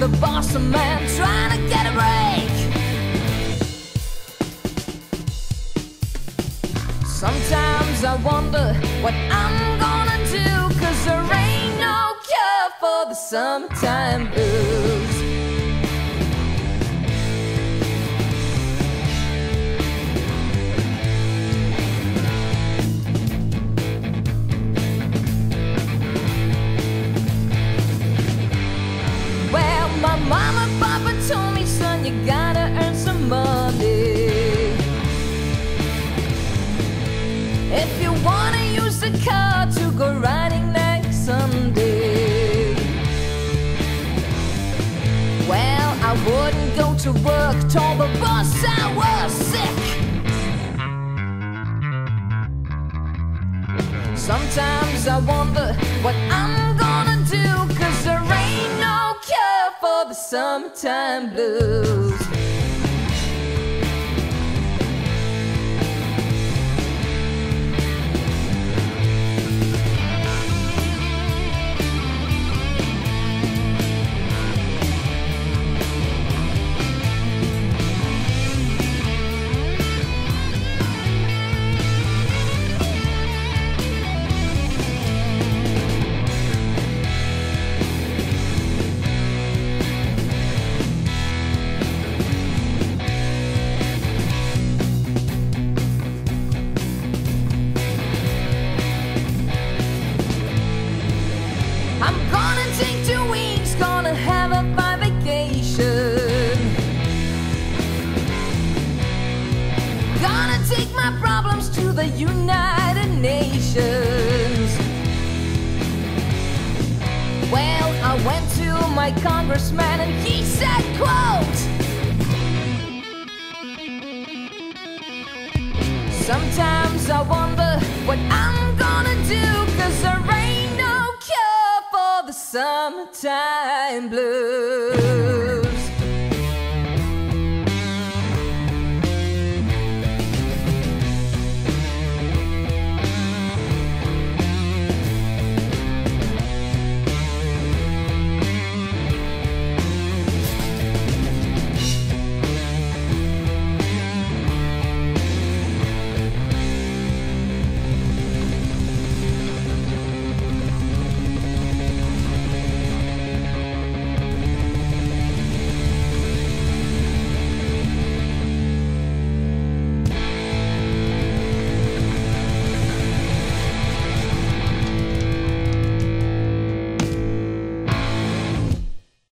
the boss man trying to get a break. Sometimes I wonder what I'm gonna do, cause there ain't no cure for the summertime blues. Car to go riding next Sunday. Well, I wouldn't go to work, told the boss I was sick. Sometimes I wonder what I'm gonna do, cause there ain't no cure for the summertime blues. The United Nations. Well, I went to my congressman and he said, quote, Sometimes I wonder what I'm gonna do, cause there ain't no cure for the summertime blues.